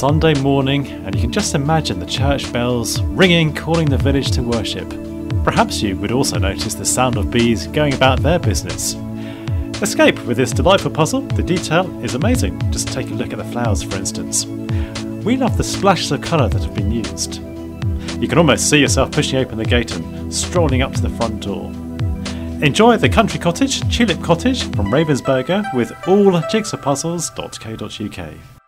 Sunday morning, and you can just imagine the church bells ringing, calling the village to worship. Perhaps you would also notice the sound of bees going about their business. Escape with this delightful puzzle. The detail is amazing. Just take a look at the flowers, for instance. We love the splashes of colour that have been used. You can almost see yourself pushing open the gate and strolling up to the front door. Enjoy the Country Cottage, Tulip Cottage from Ravensburger with all jigsawpuzzles.co.uk.